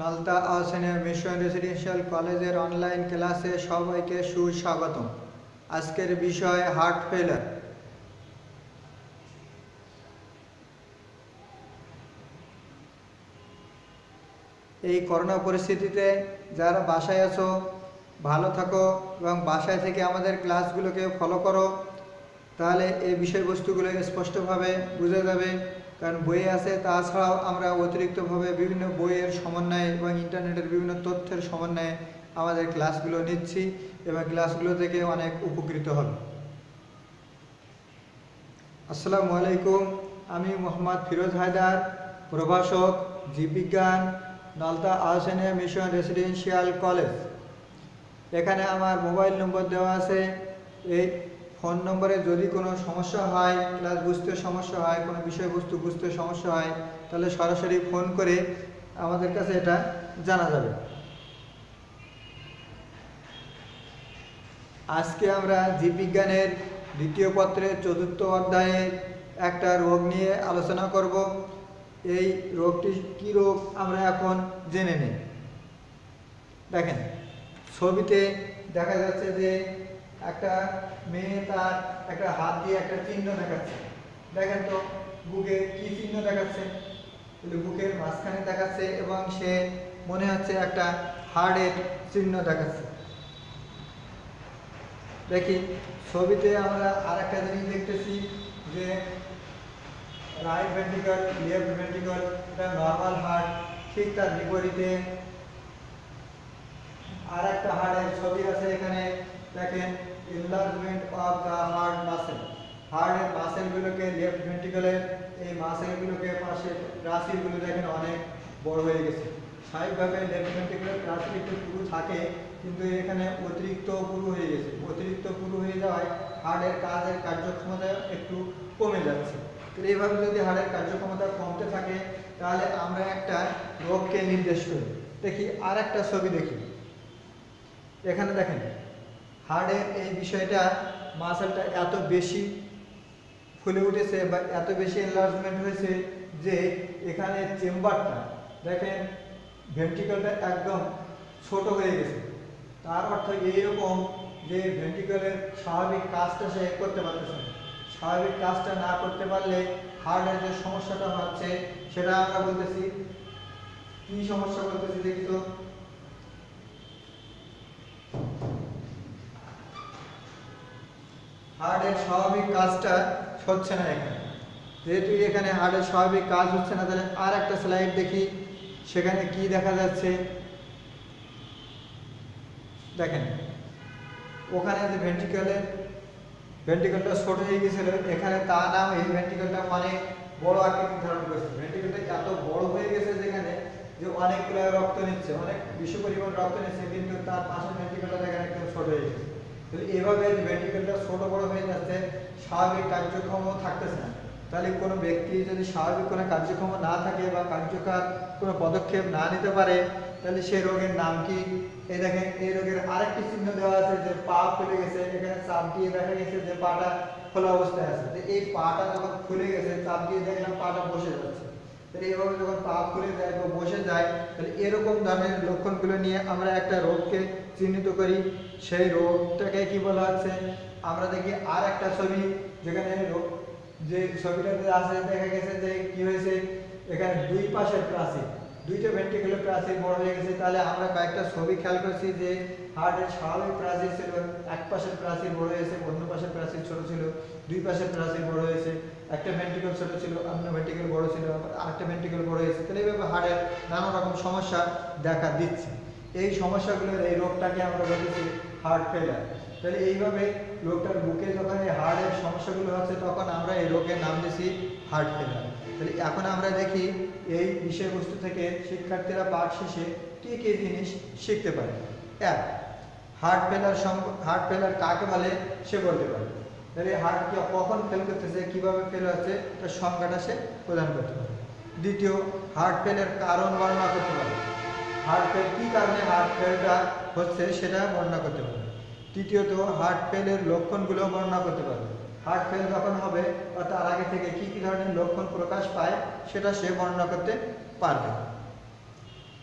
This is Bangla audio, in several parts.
নলতা আহসানিয়া মিশন রেসিডেন্সিয়াল কলেজের অনলাইন ক্লাসে সবাইকে সুস্বাগতম। আজকের বিষয় হার্ট ফেলার এই করোনা পরিস্থিতিতে যারা বাসায় আছো, ভালো থাকো এবং বাসায় থেকে আমাদের ক্লাসগুলোকে ফলো করো, তাহলে এই বিষয়বস্তুগুলো স্পষ্টভাবে বোঝা যাবে। কারণ বইয়ে আছে, তাছাড়াও আমরা অতিরিক্তভাবে বিভিন্ন বইয়ের সমন্বয়ে এবং ইন্টারনেটের বিভিন্ন তথ্যের সমন্বয়ে আমাদের ক্লাসগুলো নিচ্ছি এবং ক্লাসগুলো থেকে অনেক উপকৃত হবে। আসসালামু আলাইকুম, আমি মোহাম্মদ ফিরোজ হায়দার, প্রভাষক, জীববিজ্ঞান, Nalta Ahsania Mission Residential College. এখানে আমার মোবাইল নম্বর দেওয়া আছে এই ফোন নম্বরে যদি কোনো সমস্যা হয়, ক্লাস বুঝতে সমস্যা হয়, কোনো বিষয়বস্তু বুঝতে সমস্যা হয়, তাহলে সরাসরি ফোন করে আমাদের কাছে এটা জানা যাবে। আজকে আমরা জীববিজ্ঞানের দ্বিতীয় পত্রের চতুর্থ অধ্যায়ে একটা রোগ নিয়ে আলোচনা করব। এই রোগটি কী রোগ আমরা এখন জেনে নিই। দেখেন, ছবিতে দেখা যাচ্ছে যে একটা মেয়ে তার একটা হাত দিয়ে একটা চিহ্ন দেখাচ্ছে। দেখেন তো, বুকে কি চিহ্ন দেখাচ্ছে? বুকের মাঝখানে দেখাচ্ছে এবং সে মনে হচ্ছে একটা হার্টের চিহ্ন দেখাচ্ছে। দেখি, ছবিতে আমরা আর একটা জিনিস দেখতেছি যে রাইট ভেন্টিকল লেফট ভেন্টিকল এটা নর্মাল হার্ট ঠিক তার বিপরীতে আর একটা হার্টের ছবি আছে এখানে। দেখেন enlargement of the heart muscle হার্টের মাসেলগুলোকে লেফট ভেন্টিকলের এই মাসেলগুলোকে পাশে রাশিগুলো দেখেন অনেক বড় হয়ে গেছে। স্বাভাবিকভাবে লেফট ভেন্টিকুলার রাশি একটু পুরু থাকে, কিন্তু এখানে অতিরিক্ত পুরু হয়ে গেছে। অতিরিক্ত পুরু হয়ে যাওয়ায় হার্টের কাজের কার্যক্ষমতা একটু কমে যাচ্ছে। তো এইভাবে যদি হাড়ের কার্যক্ষমতা কমতে থাকে, তাহলে আমরা একটা রোগকে নির্দেশ করি। দেখি আর একটা ছবি দেখি। এখানে দেখেন হাড়ের এই বিষয়টা মাসেলটা এত বেশি ফুলে উঠেছে বা এত বেশি এনলার্জমেন্ট হয়েছে যে এখানে চেম্বারটা দেখেন ভেন্ট্রিকলটা একদম ছোট হয়ে গেছে। তার অর্থ এইরকম যে ভেন্ট্রিকলের স্বাভাবিক কাজটা সে করতে পারতেছে না। স্বাভাবিক কাজটা না করতে পারলে হার্টের যে সমস্যাটা হচ্ছে সেটা আমরা বলতেছি, কি সমস্যা বলতেছি দেখি তো। হার্টের স্বাভাবিক কাজটা হচ্ছে না এখানে। যেহেতু এখানে হার্টের স্বাভাবিক কাজ হচ্ছে না, তাহলে আর একটা স্লাইড দেখি। সেখানে কি দেখা যাচ্ছে? দেখেন, ওখানে যে ভেন্ট্রিকলের ভেন্ট্রিকলটা ছোট হয়ে গেছিল এখানে তা না হয়ে ভেন্ট্রিকলটা অনেক বড় আকৃতি ধারণ করেছে। ভেন্ট্রিকলটা এত বড় হয়ে গেছে যেখানে যে অনেকগুলো রক্ত নিচ্ছে, অনেক বেশি পরিমাণ রক্ত নিচ্ছে, কিন্তু তার পাশের ভেন্ট্রিকলটা দেখেন একদম ছোট হয়ে গেছে। তো এভাবে ভেন্ট্রিকলটা ছোট বড় হয়ে যাচ্ছে, স্বাভাবিক কার্যক্রম থাকতেছে না। তাহলে কোনো ব্যক্তি যদি স্বাভাবিক কোনো কার্যক্রম না থাকে বা কার্যকর কোনো পদক্ষেপ না নিতে পারে, তাহলে সেই রোগের নাম কি? এই দেখেন, এই রোগের আরেকটি চিহ্ন দেওয়া আছে যে পা ফুলে গেছে, এখানে চাপ দিয়ে দেখা গেছে যে পাটা খোলা অবস্থায় আছে। এই পাটা যখন খুলে গেছে, চাপ দিয়ে দেখলাম পাটা বসে যাচ্ছে। তাহলে এভাবে যখন পা ফুলে যায় বা বসে যায়, তাহলে এরকম ধরনের লক্ষণগুলো নিয়ে আমরা একটা রোগকে চিহ্নিত করি। সেই রোগটাকে কি বলা হচ্ছে? আমরা দেখি আর একটা ছবি, যেখানে রোগ, যে ছবিটাতে আছে, দেখা গেছে যে কি হয়েছে? এখানে দুই পাশের প্রাচীর। দুইটা ভেন্ট্রিকুলার প্রাচীর বড় হয়ে গেছে। তাহলে আমরা কয়েকটা ছবি খেয়াল করছি যে হার্টের স্বাভাবিক প্রাচীর ছিল, এক পাশের প্রাচীর বড় হয়েছে অন্য পাশের প্রাচীর ছোট ছিল, দুই পাশের প্রাচীর বড় হয়েছে একটা ভেন্ট্রিকল ছোট ছিল, অন্য ভেন্ট্রিকল বড় ছিল আরেকটা ভেন্ট্রিকল বড় হয়েছে তাহলে এইভাবে হার্টের নানা রকম সমস্যা দেখা দিচ্ছে। এই সমস্যাগুলোর এই রোগটাকে আমরা বলতেছি হার্ট ফেলার তাহলে এইভাবে লোকটার বুকে যখন এই হার্টের সমস্যাগুলো হচ্ছে, তখন আমরা এই রোগের নাম দিয়েছি হার্ট ফেলার তাহলে এখন আমরা দেখি এই বিষয়বস্তু থেকে শিক্ষার্থীরা পাঠ শেষে কী কী জিনিস শিখতে পারে? এক হার্ট ফেলার হার্ট ফেলার কাকে বলে? সে বলতে পারে। তাহলে হার্ট কখন ফেল করতেছে কীভাবে ফেল হচ্ছে, তার সংজ্ঞাটা সে প্রদান করতে পারে। দ্বিতীয় হার্ট ফেলের কারণ বর্ণনা করতে পারে। হার্ট ফেল কী কারণে হার্ট ফেলটা হচ্ছে সেটা বর্ণনা করতে পারে। তৃতীয়ত হার্ট ফেলের লক্ষণগুলো বর্ণনা করতে পারবে। হার্ট ফেল যখন হবে, বা তার আগে থেকে কি কি ধরনের লক্ষণ প্রকাশ পায়, সেটা সে বর্ণনা করতে পারবে।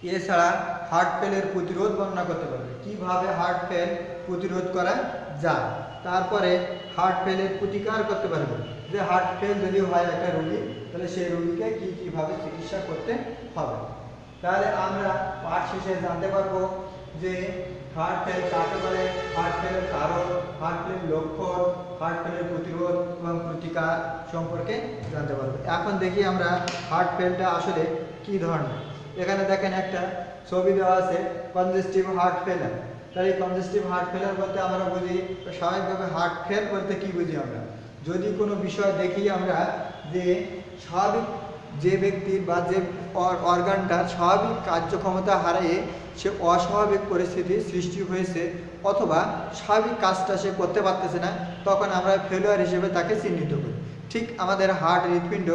এছাড়া হার্ট ফেলের প্রতিরোধ বর্ণনা করতে পারবে। কীভাবে হার্ট ফেল প্রতিরোধ করা যায়? তারপরে হার্ট ফেলের প্রতিকার করতে পারবে। যে হার্ট ফেল যদি হয় একটা রোগী, তাহলে সেই রোগীকে কী কীভাবে চিকিৎসা করতে হবে? তাহলে আমরা পাঠ শেষে জানতে পারব যে হার্ট ফেল কাকে বলে? হার্ট ফেলের কারণ, হার্ট ফেলের লক্ষণ, হার্ট ফেলের প্রতিরোধ এবং প্রতিকার সম্পর্কে জানতে পারব। এখন দেখি আমরা হার্ট ফেলটা আসলে কি ধরনের। এখানে দেখেন একটা ছবি দেওয়া আছে কনজেস্টিভ হার্ট ফেলার তাহলে এই কনজেস্টিভ হার্ট ফেলার বলতে আমরা বুঝি, স্বাভাবিকভাবে হার্ট ফেল বলতে কি বুঝি আমরা? যদি কোনো বিষয় দেখি আমরা যে স্বাভাবিক যে ব্যক্তির বা যে অর্গানটার স্বাভাবিক কার্যক্ষমতা হারিয়ে সে অস্বাভাবিক পরিস্থিতি সৃষ্টি হয়েছে অথবা স্বাভাবিক কাজটা সে করতে পারতেছে না, তখন আমরা ফেলুয়ার হিসেবে তাকে চিহ্নিত করি। ঠিক আমাদের হার্ট হৃৎপিণ্ড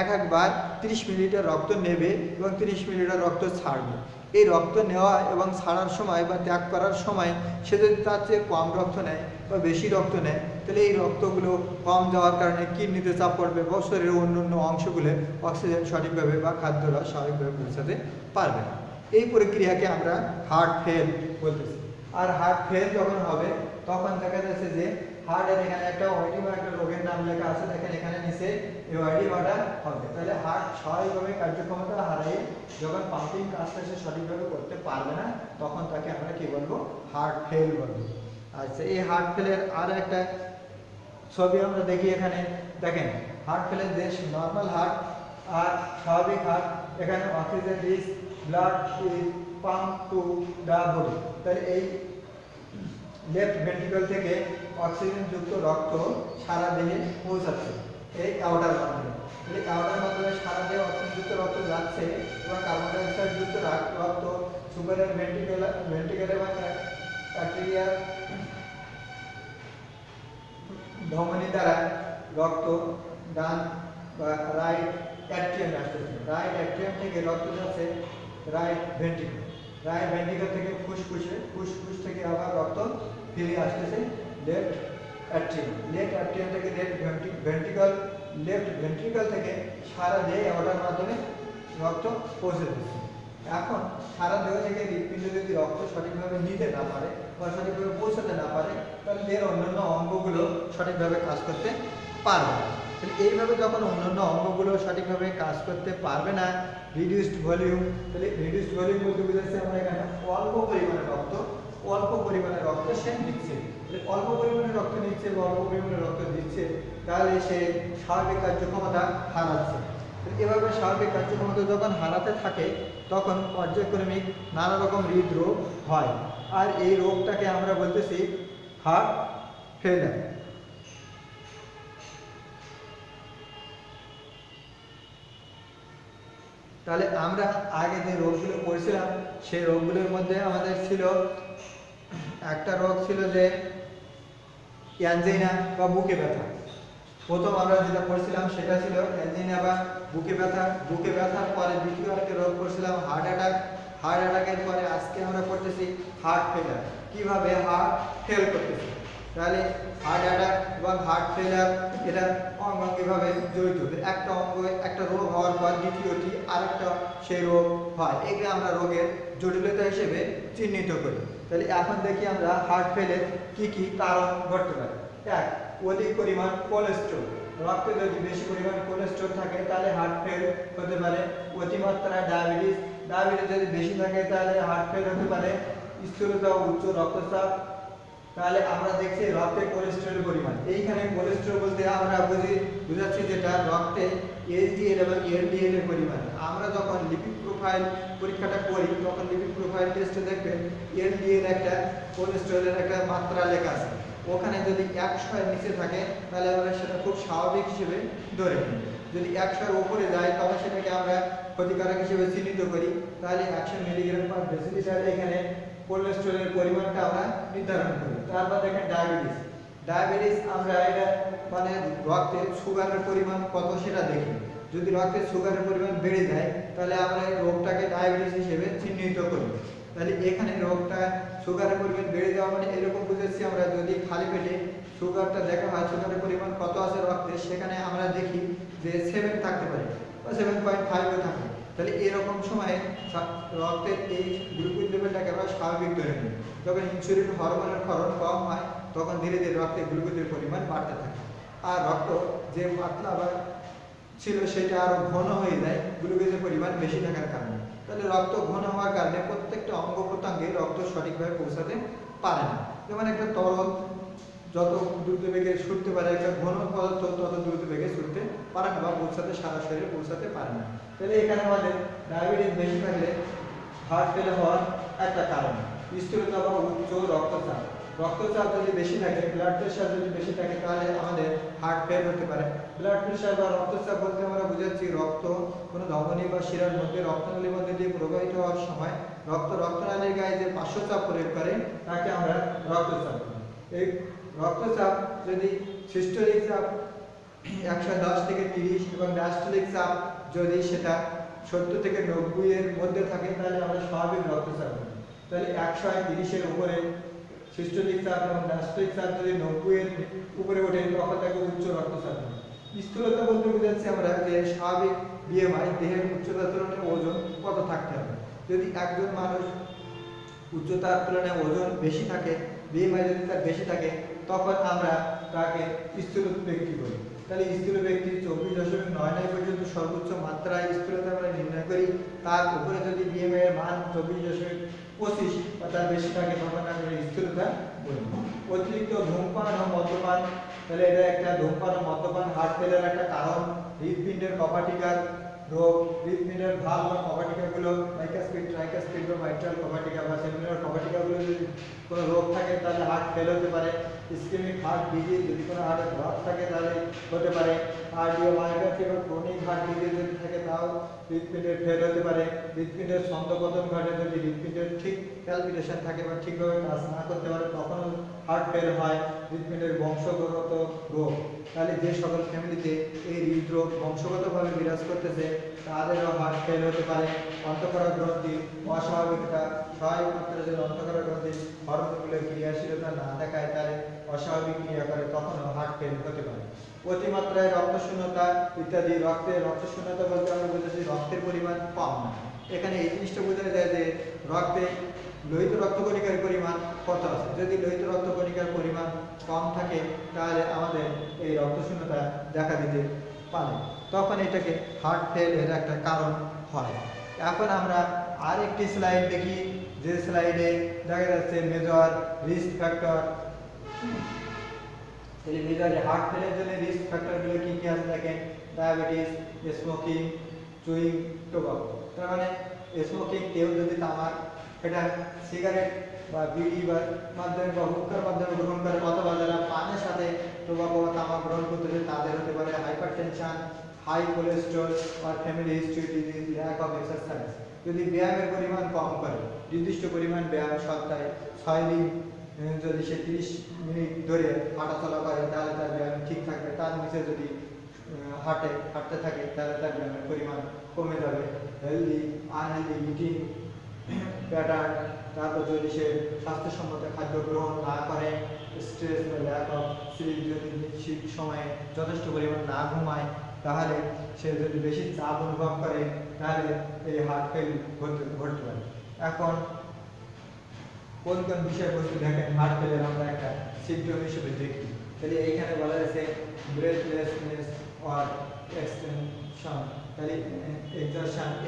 এক একবার তিরিশ মিলিলিটার রক্ত নেবে এবং তিরিশ মিলিলিটার রক্ত ছাড়বে। এই রক্ত নেওয়া এবং ছাড়ার সময় বা ত্যাগ করার সময় সে যদি তার চেয়ে কম রক্ত নেয় বা বেশি রক্ত নেয়, তাহলে এই রক্তগুলো কম যাওয়ার কারণে কিডনিতে চাপ পড়বে বা শরীরের অন্য অন্য অংশগুলো অক্সিজেন সঠিকভাবে বা খাদ্যরা স্বাভাবিকভাবে পৌঁছাতে পারবে না। এই প্রক্রিয়াকে আমরা হার্ট ফেল বলতেছি। আর হার্ট ফেল যখন হবে, তখন দেখা যাচ্ছে যে হার্টের এখানে একটা ওয়াইডিমা একটা রোগের নাম লেখা আছে, দেখেন এখানে নিচে এই ওয়াইডিমাটা হবে। তাহলে হার্ট স্বাভাবিকভাবে কার্যক্ষমতা হারিয়ে যখন পাম্পিং কাজটা সে সঠিকভাবে করতে পারবে না, তখন তাকে আমরা কি বলব? হার্ট ফেল বলব। আচ্ছা এই হার্ট ফেলের আর একটা ছবি আমরা দেখি এখানে। দেখেন হার্ট ফেলের যে নর্মাল হার্ট আর স্বাভাবিক হার্ট এখানে oxygen rich blood is pump to the body এই লেফট ভেন্ট্রিকল থেকে অক্সিজেন যুক্ত রক্ত সারা দেহে পৌঁছাচ্ছে, এই আউটার মাধ্যমে। এই আউটার মাধ্যমে সারা দেহে অক্সিজেন যুক্ত রক্ত যাচ্ছে এবং কার্বন ডাইঅক্সাইড যুক্ত রক্ত সুগারের ভেন্ট্রিকল ভেন্ট্রিকল এবং ব্যাকটেরিয়ার ধমনী দ্বারা রক্ত ডান বা রাইট অ্যাট্রিয়াম আসতেছে। রাইট অ্যাট্রিয়াম থেকে রক্ত যাচ্ছে রাইট ভেন্ট্রিকল রাইট ভেন্ট্রিকল থেকে ফুসফুসে, ফুসফুস থেকে আবার রক্ত ফিরে আসতেছে লেফট অ্যাট্রিয়াম লেফট অ্যাট্রিয়াম থেকে লেফট ভেন্ট্রিকল লেফট ভেন্ট্রিকল থেকে সারা দেহে ওটার মাধ্যমে রক্ত পৌঁছে দিচ্ছে। এখন সারা দেহ থেকে হৃৎপিণ্ড যদি রক্ত সঠিকভাবে নিতে না পারে বা সঠিকভাবে পৌঁছাতে না পারে, তাহলে দেহের অন্যান্য অঙ্গগুলো সঠিকভাবে কাজ করতে পারবে না। তাহলে এইভাবে যখন অন্যান্য অঙ্গগুলো সঠিকভাবে কাজ করতে পারবে না রিডিউসড ভলিউম তাহলে রিডিউসড ভলিউম বলতে বুঝাচ্ছে আমরা এখানে অল্প পরিমাণে রক্ত, অল্প পরিমাণে রক্ত সে নিচ্ছে। তাহলে অল্প পরিমাণে রক্ত নিচ্ছে বা অল্প পরিমাণে রক্ত দিচ্ছে, তাহলে সে স্বাভাবিক কার্যক্ষমতা হারাচ্ছে। এভাবে স্বাভাবিক কার্যক্ষমতা যখন হারাতে থাকে, তখন পর্যায়ক্রমিক নানা রকম হৃদরোগ হয়। আর এই রোগটাকে আমরা বলতেছি হার্ট ফেলার তাহলে আমরা আগে যে রোগগুলো পড়ছিলাম সেই রোগগুলোর মধ্যে আমাদের ছিল, একটা রোগ ছিল যে অ্যাঞ্জাইনা বা বুকে ব্যথা। প্রথম আমরা যেটা পড়ছিলাম সেটা ছিল অ্যাঞ্জিনা বা বুকে ব্যথা। বুকে ব্যথার পরে দ্বিতীয় একটা রোগ করছিলাম হার্ট অ্যাটাক হার্ট অ্যাটাকের পরে আজকে আমরা করতেছি হার্ট ফেলার কীভাবে হার্ট ফেল করতেছি? তাহলে হার্ট অ্যাটাক এবং হার্ট ফেলার এটা অঙ্গাঙ্গিভাবে জড়িত একটা অঙ্গ, একটা রোগ হওয়ার পর দ্বিতীয়টি আরেকটা সেই রোগ হয়। একে আমরা রোগের জটিলতা হিসেবে চিহ্নিত করি। তাহলে এখন দেখি আমরা হার্ট ফেলের কি কি কারণ ঘটতে পারে। এক, অধিক পরিমাণ কোলেস্ট্রল রক্তে যদি বেশি পরিমাণ কোলেস্ট্রল থাকে, তাহলে হার্ট ফেল হতে পারে। অতিমাত্রায় ডায়াবেটিস ডায়াবেটিস যদি বেশি থাকে, তাহলে হার্ট ফেল হতে পারে। স্থূলতা উচ্চ রক্তচাপ। তাহলে আমরা দেখছি রক্তে কোলেস্ট্রলের পরিমাণ। এইখানে কোলেস্ট্রল বলতে আমরা বুঝি বুঝাচ্ছি যেটা রক্তে এইচডিএল এবং এলডিএল এর পরিমাণ। আমরা যখন লিপিড প্রোফাইল পরীক্ষাটা করি, তখন লিপিড প্রোফাইল টেস্টে দেখবেন এলডিএল একটা কোলেস্ট্রলের একটা মাত্রা লেখা আছে। ওখানে যদি একশো এর নিচে থাকে, তাহলে আমরা সেটা খুব স্বাভাবিক হিসেবে ধরে নিই। যদি একশোর উপরে যায় তবে সেটাকে আমরা ক্ষতিকারক হিসেবে চিহ্নিত করি। তাহলে একশো মিলিগ্রাম পার ডেসিলিটার এখানে কোলেস্ট্রলের পরিমাণটা আমরা নির্ধারণ করি। তারপর দেখেন ডায়াবেটিস ডায়াবেটিস আমরা এটা মানে রক্তে সুগারের পরিমাণ কত সেটা দেখি। যদি রক্তে সুগারের পরিমাণ বেড়ে যায়, তাহলে আমরা এই রোগটাকে ডায়াবেটিস হিসেবে চিহ্নিত করি। তাহলে এখানে রোগটা সুগারের পরিমাণ বেড়ে যাওয়া মানে এরকম বুঝেছি আমরা, যদি খালি পেটে সুগারটা দেখা হয় সুগারের পরিমাণ কত আছে রক্তে, সেখানে আমরা দেখি যে সেভেন থাকতে পারে। বা সেভেন পয়েন্ট ফাইভও থাকে। তাহলে এরকম সময়ে রক্তের এই গ্লুকোজ লেভেলটাকে আমরা স্বাভাবিক ধরে নিই যখন ইনসুলিন হরমোনের ক্ষরণ কম হয়, তখন ধীরে ধীরে রক্তে গ্লুকোজের পরিমাণ বাড়তে থাকে। আর রক্ত যে পাতলা বা ছিল সেটা আরও ঘন হয়ে যায় গ্লুকোজের পরিমাণ বেশি থাকার কারণে। তাহলে রক্ত ঘন হওয়ার কারণে প্রত্যেকটা অঙ্গ প্রত্যঙ্গে রক্ত সঠিকভাবে পৌঁছাতে পারে না। যেমন একটা তরল যত দ্রুত বেগে ছুটতে পারে, একটা ঘন পদার্থ তত দ্রুত বেগে ছুটতে পারে না বা পৌঁছাতে সারা শরীরে পৌঁছাতে পারে না। তাহলে এখানে আমাদের ডায়াবেটিস বেশি থাকলে হার্ট ফেল হওয়ার একটা কারণ। স্থূলতা বা উচ্চ রক্তচাপ। রক্তচাপ যদি বেশি থাকে ব্লাড প্রেশার যদি বেশি থাকে, তাহলে আমাদের হার্ট ফেল হতে পারে। ব্লাড প্রেশার বা রক্তচাপ বলতে আমরা বুঝাচ্ছি রক্ত কোনো ধমনী বা শিরার মধ্যে, রক্তনালীর মধ্যে দিয়ে প্রবাহিত হওয়ার সময় রক্ত রক্তনালীর গায়ে যে পার্শ্বচাপ প্রয়োগ করে, তাকে আমরা রক্তচাপ এই রক্তচাপ যদি সিস্টোলিক চাপ, একশো দশ থেকে তিরিশ এবং ডায়াস্টোলিক চাপ যদি সেটা সত্তর থেকে নব্বই এর মধ্যে থাকে, তাহলে আমরা স্বাভাবিক রক্তচাপ বলি তাহলে একশো তিরিশের উপরে সিস্টোলিক চাপ এবং ডায়াস্টোলিক চাপ যদি নব্বই এর উপরে ওঠে, তখন তাকে উচ্চ রক্তচাপ বলি। স্থূলতা বলতে বোঝাচ্ছি আমরা যে স্বাভাবিক বিএমআই, দেহের উচ্চতার তুলনায় ওজন কত থাকতে হবে। যদি একজন মানুষ উচ্চতার তুলনায় ওজন বেশি থাকে, বিএমআই যদি তার বেশি থাকে তখন আমরা তাকে স্থূল ব্যক্তি বলি। তাহলে স্থূল ব্যক্তি চব্বিশ দশমিক নয় নয় পর্যন্ত সর্বোচ্চ মাত্রায় স্থূলতা আমরা নির্ণয় করি। তার উপরে যদি বিএমআই এর মান চব্বিশ দশমিক পঁচিশ বা তার বেশি থাকে, তখন আমরা স্থূলতা বলি। অতিরিক্ত ধূমপান ও মদ্যপান, তাহলে এটা একটা ধূমপান ও মদ্যপান হার্ট ফেলের একটা কারণ। হৃদপিণ্ডের কপাটিকার রোগ হৃদপিণ্ডের ভালো বা কপাটিকাগুলো বাইকাসপিড ট্রাইকাসপিড বা মাইট্রাল কপাটিকা বা সেমিনার কপাটিকাগুলো যদি কোনো রোগ থাকে তাহলে হার্ট ফেল হতে পারে। ইসকেমিক হার্ট ডিজিজ যদি কোনো হার্টে ড্রপ থাকে তাহলে হতে পারে। কার্ডিওমায়োপ্যাথি বা ক্রনিক হার্ট ডিজিজ যদি থাকে তাও হৃদপিণ্ডের ফেল হতে পারে। হৃদপিণ্ডের ছন্দপতন ঘটে যদি হৃদপিণ্ডের ঠিক ক্যালকুলেশন থাকে বা ঠিকভাবে কাজ না করতে পারে, তখনও হার্ট ফেল হয়, হৃদপিণ্ডের বংশগত রোগ। তাহলে যে সকল ফ্যামিলিতে এই হৃদরোগ বংশগতভাবে বিরাজ করতেছে, তাদেরও হার্ট ফেল হতে পারে। অন্তঃকরা গ্রন্থি অস্বাভাবিকতা স্বাভাবিক মাত্রায় অন্তঃকরা গ্রন্থি, হরমোনগুলো ক্রিয়াশীলতা না দেখায় তাহলে অস্বাভাবিক ক্রিয়া করে, তখনও হার্ট ফেল হতে পারে। অতিমাত্রায় রক্তশূন্যতা ইত্যাদি, রক্তে রক্তশূন্যতা বলতে আমরা বুঝেছি রক্তের পরিমাণ কম না। এখানে এই জিনিসটা বোঝানো যায় যে রক্তে লোহিত রক্তকণিকার পরিমাণ কত আছে? যদি লোহিত রক্তকণিকার পরিমাণ কম থাকে, তাহলে আমাদের এই রক্তশূন্যতা দেখা দিতে পারে। তখন এটাকে হার্ট ফেল এর একটা কারণ হয়। এখন আমরা আর একটি স্লাইড দেখি। যে স্লাইডে দেখা যাচ্ছে মেজর রিস্ক ফ্যাক্টর তাহলে মেজর হার্ট ফেলের জন্য রিস্ক ফ্যাক্টরগুলো কি কি আছে দেখেন? ডায়াবেটিস স্মোকিং চুইং টোবাকো তার মানে স্মোকিং কেউ যদি তামাক এটা সিগারেট বা বিড়ি বা মাধ্যমে বা হুক্কার মাধ্যমে গ্রহণ করে অথবা যারা পানের সাথে টোবাকো বা তামাক গ্রহণ করতেছে তাদের হতে পারে হাইপার টেনশন হাই কোলেস্ট্রল বা family history disease lack of exercise যদি ব্যায়ামের পরিমাণ কম করে, নির্দিষ্ট পরিমাণ ব্যায়াম সপ্তাহে ছয় দিন যদি সে তিরিশ মিনিট ধরে হাঁটাচলা করে, তাহলে তার ব্যায়াম ঠিক থাকবে। তার নিচে যদি হাঁটে, হাঁটতে থাকে, তাহলে তার ব্যায়ামের পরিমাণ কমে যাবে। হেলদি আনহেলদি ইটিং প্যাটার্ন তারপর যদি সে স্বাস্থ্যসম্মত খাদ্য গ্রহণ না করে স্ট্রেস বা ল্যাক অফ স্লিপ যদি শীত সময়ে যথেষ্ট পরিমাণ না ঘুমায়, তাহলে সে যদি বেশি চাপ অনুভব করে, তাহলে এই হার্ট ফেল ঘটতে ঘটতে পারে। এখন কোন কোন বিষয়বস্তু দেখেন হার্ট ফেলের আমরা একটা সিমটম হিসেবে দেখি। তাহলে এইখানে বলা হয়েছে ব্রেথলেসনেস অর এক্সটেনশন তাহলে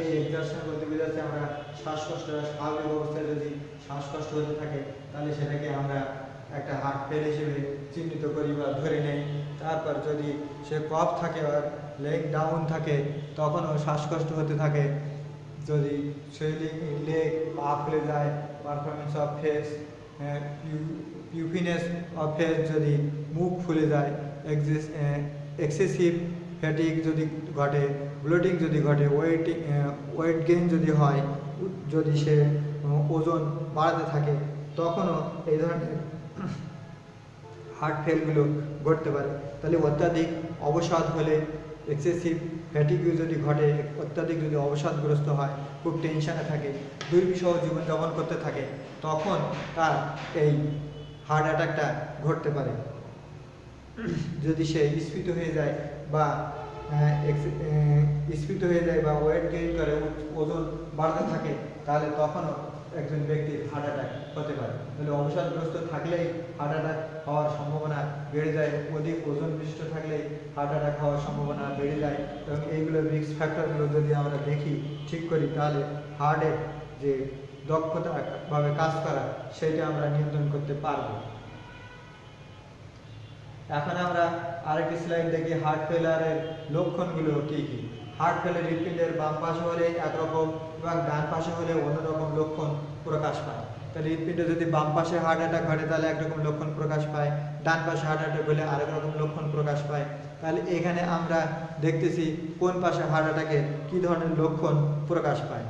এই এক্সারশন বলতে বোঝাচ্ছে আমরা শ্বাসকষ্ট, স্বাভাবিক অবস্থায় যদি শ্বাসকষ্ট হতে থাকে, তাহলে সেটাকে আমরা একটা হার্ট ফেল হিসেবে চিহ্নিত করি বা ধরে নেই। তারপর যদি সে কফ থাকে আর লেগ ডাউন থাকে, তখনও শ্বাসকষ্ট হতে থাকে। যদি সুইলিং লেগ পা ফুলে যায় performance of face puffiness of face যদি মুখ ফুলে যায় এক্সেসিভ ফ্যাটিক যদি ঘটে ব্লোটিং যদি ঘটে ওয়েট ওয়েট গেইন যদি হয়, যদি সে ওজন বাড়াতে থাকে, তখনও এই ধরনের হার্ট ফেলগুলো ঘটতে পারে। তাহলে অত্যাধিক অবসাদ হলে এক্সেসিভ ফ্যাটিকিউ যদি ঘটে, অত্যাধিক যদি অবসাদগ্রস্ত হয়, খুব টেনশানে থাকে, দুর্বিষহ জীবনযাপন করতে থাকে, তখন তার এই হার্ট অ্যাটাকটা ঘটতে পারে। যদি সে স্ফীত হয়ে যায় বা স্ফীত হয়ে যায় বা ওয়েট গেইন করে, ওজন বাড়তে থাকে, তাহলে তখনও একজন ব্যক্তির হার্ট অ্যাটাক হতে পারে। তাহলে অবসাদগ্রস্ত থাকলেই হার্ট অ্যাটাক হওয়ার সম্ভাবনা বেড়ে যায়, অধিক ওজন বিশিষ্ট থাকলেই হার্ট অ্যাটাক হওয়ার সম্ভাবনা বেড়ে যায় এবং এইগুলো রিক্স ফ্যাক্টরগুলো যদি আমরা দেখি, ঠিক করি, তাহলে হার্টের যে দক্ষতাভাবে কাজ করা, সেটা আমরা নিয়ন্ত্রণ করতে পারব। এখন আমরা আরেকটি স্লাইড দেখি হার্ট ফেলারের লক্ষণগুলো কি কি? হার্ট ফেলার হৃৎপিণ্ডের বাম পাশে হলে একরকম এবং ডান পাশে হলে অন্যরকম লক্ষণ প্রকাশ পায়। তাহলে হৃৎপিণ্ডে যদি বাম পাশে হার্ট অ্যাটাক ঘটে, তাহলে একরকম লক্ষণ প্রকাশ পায়। ডান পাশে হার্ট অ্যাটাক হলে আরেক রকম লক্ষণ প্রকাশ পায়। তাহলে এখানে আমরা দেখতেছি কোন পাশে হার্ট অ্যাটাকে কী ধরনের লক্ষণ প্রকাশ পায়।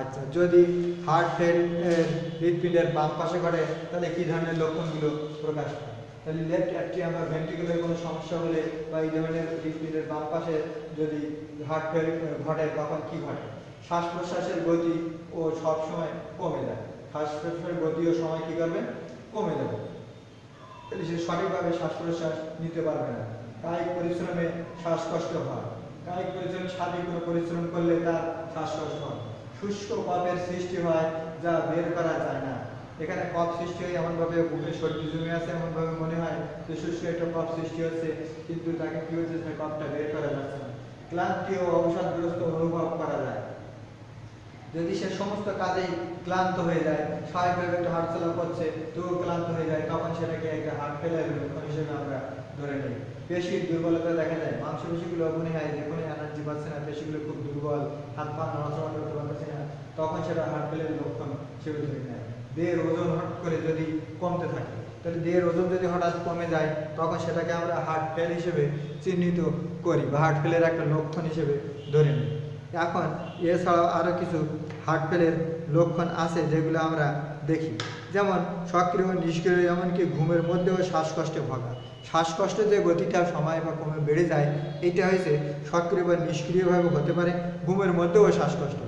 আচ্ছা যদি হার্ট ফেল হৃৎপিণ্ডের বাম পাশে ঘটে, তাহলে কী ধরনের লক্ষণগুলো প্রকাশ পায়? তাহলে লেফট অ্যাট্রিয়াম ভেন্ট্রিকুলার কোনো সমস্যা হলে বা এই ধরনের হৃৎপিণ্ডের বাম পাশে যদি হার্ট ফেল ঘটে, তখন কি ঘটে? শ্বাস প্রশ্বাসের গতি ও সব সময় কমে যায়। শ্বাস প্রশ্বাসের গতি ও সময় কি করবে? কমে যাবে। তাহলে সে সঠিকভাবে শ্বাস প্রশ্বাস নিতে পারবে না। কায়িক পরিশ্রমে শ্বাসকষ্ট হয়। কায়িক পরিশ্রম শারীরিক কোনো পরিশ্রম করলে তার শ্বাসকষ্ট হয়। শুষ্ক কফের সৃষ্টি হয় যা বের করা যায় না। এখানে কফ সৃষ্টি হয়, এমনভাবে বুকে সর্দি জমে আছে, এমনভাবে মনে হয় যে শুষ্ক একটা কফ সৃষ্টি হচ্ছে, কিন্তু তাকে কি হচ্ছে, সে কফটা বের করা যাচ্ছে না। ক্লান্তি ও অবসাদগ্রস্ত অনুভব করা যায়। যদি সে সমস্ত কাজেই ক্লান্ত হয়ে যায়, স্বাভাবিকভাবে একটা হার্ট চলা করছে, তবুও ক্লান্ত হয়ে যায়, তখন সেটাকে একটা হার্ট ফেলার লক্ষণ হিসেবে আমরা ধরে নিই। পেশির দুর্বলতা দেখা যায়। মাংসপেশিগুলো মনে হয় যে কোনো এনার্জি পাচ্ছে না, পেশিগুলো খুব দুর্বল, হাত পা নড়াচড়া করতে পারছে না, তখন সেটা হার্ট ফেলের লক্ষণ হিসেবে ধরে নেয়। দেহের ওজন হঠাৎ করে যদি কমতে থাকে, তাহলে দেহের ওজন যদি হঠাৎ কমে যায়, তখন সেটাকে আমরা হার্ট ফেল হিসেবে চিহ্নিত করি বা হার্ট ফেলের একটা লক্ষণ হিসেবে ধরে নিই। এখন এছাড়াও আরও কিছু হার্ট ফেলের লক্ষণ আছে যেগুলো আমরা দেখি। যেমন সক্রিয় নিষ্ক্রিয়, এমনকি ঘুমের মধ্যেও শ্বাসকষ্টে ভোগা। শ্বাসকষ্ট যে গতিটা সময় বা কমে বেড়ে যায়, এটা হয়েছে সক্রিয় বা নিষ্ক্রিয়ভাবে হতে পারে, ঘুমের মধ্যেও শ্বাসকষ্ট।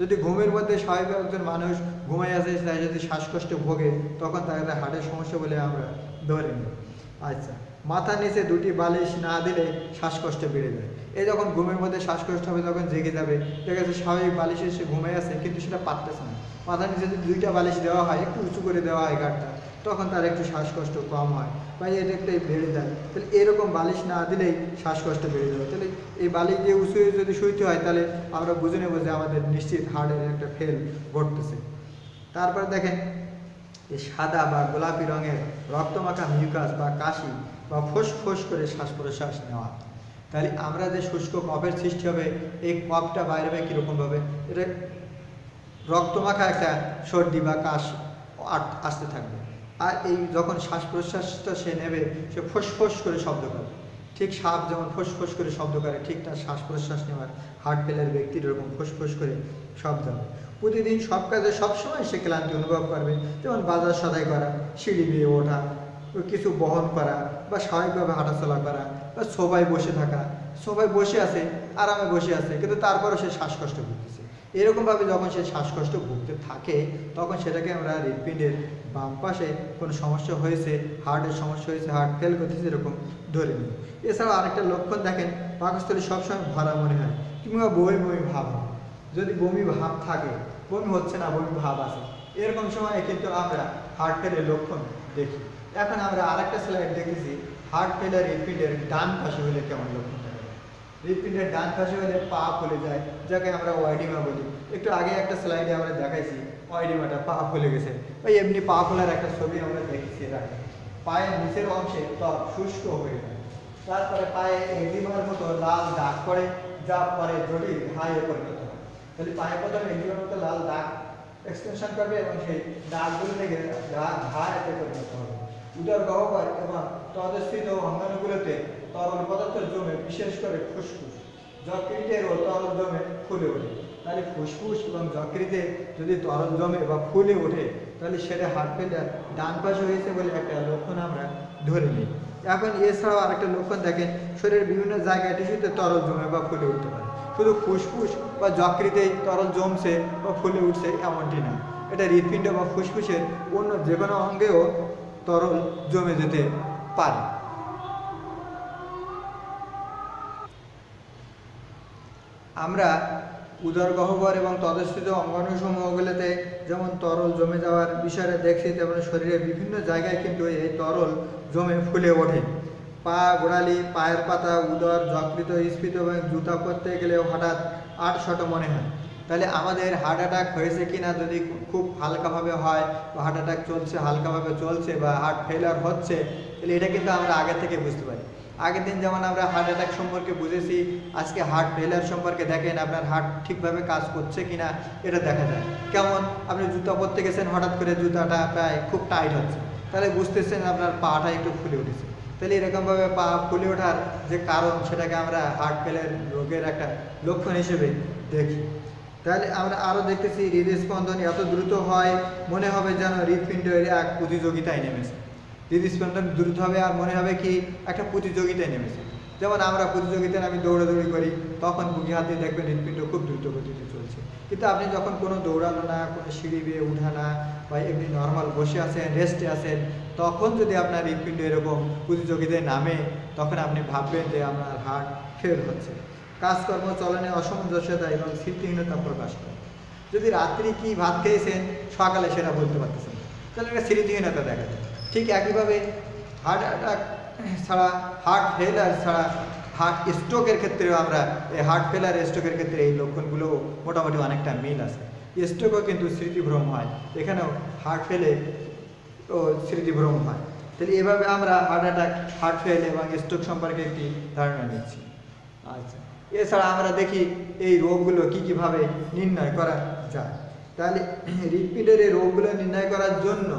যদি ঘুমের মধ্যে স্বাভাবিক একজন মানুষ ঘুমাই আসে, তাই যদি শ্বাসকষ্ট ভোগে, তখন তাকে হার্টের সমস্যা বলে আমরা ধরে নিই। আচ্ছা মাথা নিচে দুটি বালিশ না দিলে শ্বাসকষ্ট বেড়ে যায়। এই যখন ঘুমের মধ্যে শ্বাসকষ্ট হবে, তখন জেগে যাবে। দেখা যাচ্ছে স্বাভাবিক বালিশে সে ঘুমে আছে কিন্তু সেটা পারতেছে না। মাথার নিচে যদি দুইটা বালিশ দেওয়া হয়, একটু উঁচু করে দেওয়া হয় গাঢ়টা তখন তার একটু শ্বাসকষ্ট কম হয়। বা এটা একটা বেড়ে যায়। তাহলে এরকম বালিশ না দিলেই শ্বাসকষ্ট বেড়ে যাবে। তাহলে এই বালিশ দিয়ে উঁচু যদি শুইতে হয়, তাহলে আমরা বুঝে নেব যে আমাদের নিশ্চিত হার্টের একটা ফেল ঘটতেছে। তারপর দেখেন, এই সাদা বা গোলাপি রঙের রক্তমাখা মিউকাস বা কাশি বা ফোঁস ফোঁস করে শ্বাস প্রশ্বাস নেওয়া। তাহলে আমরা যে শুষ্ক কফের সৃষ্টি হবে, এই কফটা বাইরে হবে কীরকমভাবে এটা রক্তমাখা একটা সর্দি বা কাশ আসতে থাকবে। আর এই যখন শ্বাস প্রশ্বাসটা সে নেবে, সে ফোঁস ফোঁস করে শব্দ করে। ঠিক সাপ যেমন ফোঁস ফোঁস করে শব্দ করে, ঠিক তার শ্বাস প্রশ্বাস নেওয়ার হার্ট ফেলের ব্যক্তির এরকম ফোঁস ফোঁস করে শব্দ হবে প্রতিদিন সব কাজে সবসময় সে ক্লান্তি অনুভব করবে। যেমন বাজার সদাই করা, সিঁড়ি বেয়ে ওঠা, কিছু বহন করা বা স্বাভাবিকভাবে হাঁটাচলা করা বা সবাই বসে থাকা। সবাই বসে আছে, আরামে বসে আছে, কিন্তু তারপরেও সে শ্বাসকষ্ট ভুগতেছে। এরকমভাবে যখন সে শ্বাসকষ্ট ভুগতে থাকে, তখন সেটাকে আমরা হৃৎপিণ্ডের বাম পাশে কোনো সমস্যা হয়েছে হার্টের সমস্যা হয়েছে হার্ট ফেল করতেছে, এরকম ধরে নিই এছাড়াও আরেকটা লক্ষণ দেখেন, পাকস্থলী সবসময় ভরা মনে হয়, কিংবা বমি বমি ভাব যদি বমি ভাব থাকে, বমি হচ্ছে না, বমি ভাব আছে, এরকম সময় কিন্তু আমরা হার্ট ফেলের লক্ষণ দেখি। এখন আমরা আরেকটা স্লাইড দেখেছি হার্ট ফেলের হৃৎপিণ্ডের ডান পাশে হলে কেমন লক্ষণ দেখা যায়? হৃৎপিণ্ডের ডান পাশে হলে পা ফুলে যায়, যাকে আমরা ওয়াইডিমা বলি। একটু আগে একটা স্লাইডে আমরা দেখাইছি ওয়াইডিমাটা পা ফুলে গেছে। ওই এমনি পা ফোলার একটা ছবি আমরা দেখেছি এর পায়ের নিচের অংশে ত্বক শুষ্ক হয়ে যায়। তারপরে পায়ে এডিমার মতো লাল দাগ পড়ে, যা পরে জটিল ঘায়ে পরিণত হয়। তাহলে পায়ে প্রথমে এডিমার মতো লাল দাগ এক্সটেনশন করবে এবং সেই দাগগুলো লেগে দাগ ঘায়েতে পরিণত হবে। উদর গহ্বর এবং তদস্থিত অঙ্গাণুগুলোতে তরল পদার্থ জমে বিশেষ করে ফুসফুস, যকৃতের ও তরল জমে ফুলে ওঠে। তাহলে ফুসফুস এবং যকৃতে যদি তরল জমে বা ফুলে ওঠে, তাহলে সেটা হার্ট ফেলিয়ার ডান পাশে হয়েছে বলে একটা লক্ষণ আমরা ধরে নিই। এখন এছাড়াও আরেকটা লক্ষণ দেখেন, শরীরের বিভিন্ন জায়গায় টিস্যুতে তরল জমে বা ফুলে উঠতে পারে। শুধু ফুসফুস বা যকৃতেই তরল জমছে বা ফুলে উঠছে এমনটি না। এটা হৃৎপিণ্ড বা ফুসফুসের অন্য যে কোনো অঙ্গেও তরল জমে যেতে পারে। আমরা উদর গহ্বর এবং তদস্থিত অঙ্গাণুসমূহগুলোতে যেমন তরল জমে যাওয়ার বিষয়টা দেখছি, তেমন শরীরের বিভিন্ন জায়গায় কিন্তু এই তরল জমে ফুলে ওঠে। পা গোড়ালি, পায়ের পাতা উদর, যকৃত, স্ফীত এবং জুতা পরতে গেলে হঠাৎ আটশট মনে হয়। তাহলে আমাদের হার্ট অ্যাটাক হয়েছে কিনা যদি খুব হালকাভাবে হয় বা হার্ট অ্যাটাক চলছে, হালকাভাবে চলছে বা হার্ট ফেলার হচ্ছে, তাহলে এটা কিন্তু আমরা আগে থেকে বুঝতে পারি। আগের দিন যেমন আমরা হার্ট অ্যাটাক সম্পর্কে বুঝেছি, আজকে হার্ট ফেলার সম্পর্কে দেখেন আপনার হার্ট ঠিকভাবে কাজ করছে কিনা, এটা দেখা যায়। কেমন? আপনি জুতা পরতে গেছেন, হঠাৎ করে জুতাটা প্রায় খুব টাইট হচ্ছে। তাহলে বুঝতেছেন আপনার পাটা একটু ফুলে উঠেছে। তাহলে এরকমভাবে পা ফুলে ওঠার যে কারণ, সেটাকে আমরা হার্ট ফেলের রোগের একটা লক্ষণ হিসেবে দেখি। তাহলে আমরা আরও দেখতেছি, হৃদস্পন্দন এত দ্রুত হয়, মনে হবে যেন হৃদপিণ্ডের এক প্রতিযোগিতায় নেমেছে। হৃদস্পন্দন দ্রুত হবে আর মনে হবে কি একটা প্রতিযোগিতায় নেমেছে। যেমন আমরা প্রতিযোগিতায় আমি দৌড়াদৌড়ি করি, তখন বুকি হাত দিয়ে দেখবেন হৃদপিণ্ড খুব দ্রুত গতিতে চলছে। কিন্তু আপনি যখন কোনো দৌড়ানো না, কোনো সিঁড়ি বেয়ে উঠা না বা এমনি নর্মাল বসে আছেন রেস্টে আছেন, তখন যদি আপনার হৃদপিণ্ড এরকম প্রতিযোগিতায় নামে, তখন আপনি ভাববেন যে আপনার হার্ট ফেল হচ্ছে। কাজকর্ম চলনে অসামঞ্জস্যতা এবং স্মৃতিহীনতা প্রকাশ করে। যদি রাত্রি কি ভাত খেয়েছেন, সকালে সেটা বলতে পারতেছেন তাহলে একটা স্মৃতিহীনতা দেখা যায়। ঠিক একইভাবে হার্ট অ্যাটাক ছাড়া হার্ট ফেলার ছাড়া হার্ট স্ট্রোকের ক্ষেত্রেও আমরা, এই হার্ট ফেলার স্ট্রোকের ক্ষেত্রে এই লক্ষণগুলো মোটামুটি অনেকটা মিল আছে। স্ট্রোকও কিন্তু স্মৃতিভ্রম হয়, এখানেও হার্ট ফেলে ও স্মৃতিভ্রম হয়। তাহলে এভাবে আমরা হার্ট অ্যাটাক হার্ট ফেল এবং স্ট্রোক সম্পর্কে একটি ধারণা নিচ্ছি। আচ্ছা এছাড়া আমরা দেখি এই রোগগুলো কী কীভাবে নির্ণয় করা যায়। তাহলে হৃদপিণ্ডের এই রোগগুলো নির্ণয় করার জন্য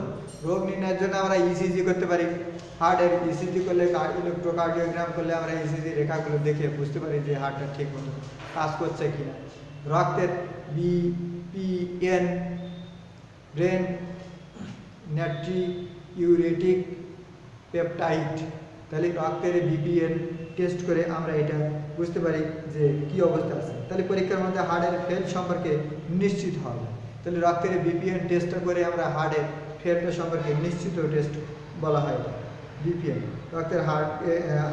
রোগ নির্ণয়ের জন্য আমরা ইসিজি করতে পারি। হার্টের ইসিজি করলে ইলেকট্রোকার্ডিওগ্রাম করলে আমরা ইসিজি রেখাগুলো দেখে বুঝতে পারি যে হার্টটা ঠিক মতো কাজ করছে কিনা। রক্তের B P N brain natriuretic peptide তাহলে রক্তের বিপিএন টেস্ট করে আমরা এটা বুঝতে পারি যে কি অবস্থা আছে। তাহলে পরীক্ষার মধ্যে হার্টের ফেল সম্পর্কে নিশ্চিত হবে। তাহলে রক্তের বিপিএন টেস্টটা করে আমরা হার্টের ফেলটা সম্পর্কে নিশ্চিত টেস্ট বলা হয় বিপিএন রক্তের হার্ট